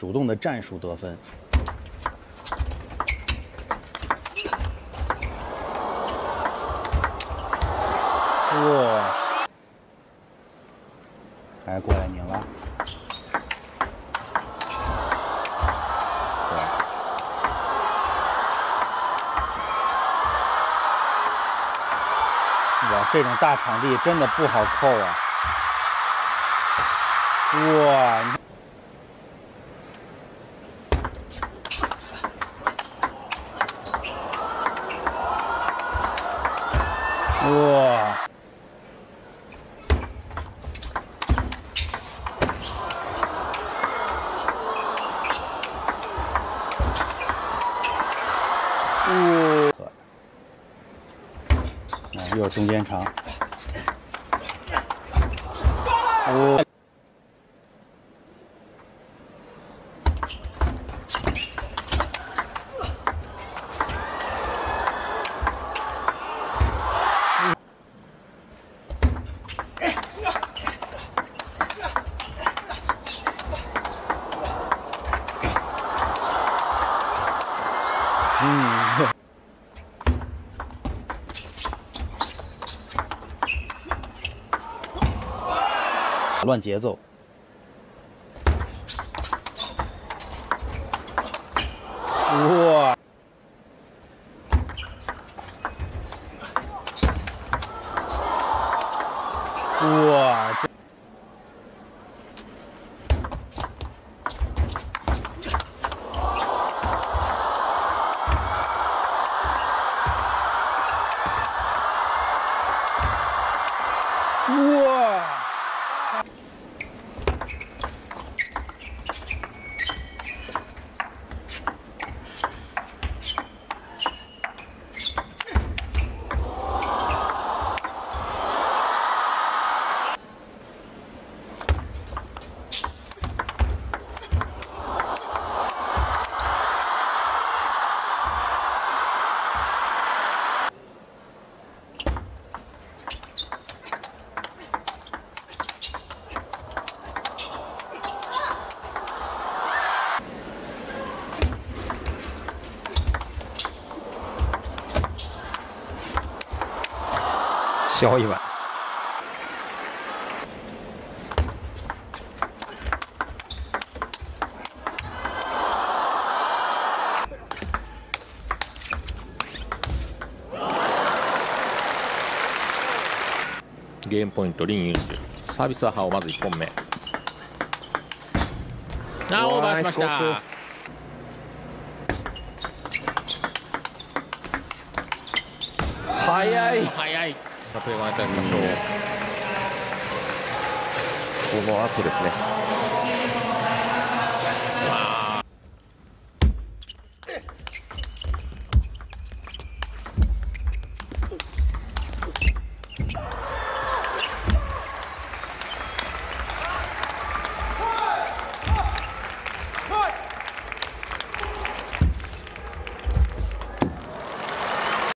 主动的战术得分。哇！哎，过来拧了。哇，这种大场地真的不好扣啊！哇！哇！哇！啊，又中间长。哦。嗯。乱节奏。哇！哇！哇！削一碗。ゲームポイント、リン・ユンジュ。サービスはハをまず1本目。あー、オーバーしました。早い。早い。サプリマイタイムの表こ後ですね。